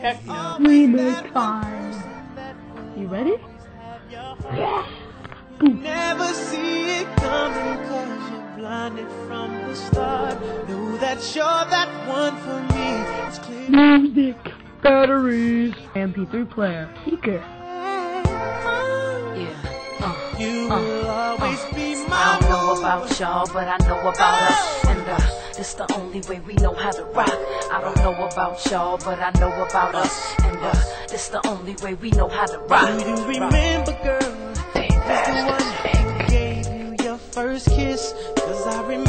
Techno. Remix time. You ready? Yeah. Never see it coming cause you're blinded from the start. Know that you're that one for me. It's clear. Music, batteries, MP3 player, speaker. Yeah. Uh, You uh, will always uh. be my I don't know about y'all, but I know about us. And uh, this the only way we know how to rock. I don't know about y'all, but I know about us. And uh, this the only way we know how to rock. Do you remember, girl? Who's the one who gave you your first kiss? Cause I remember.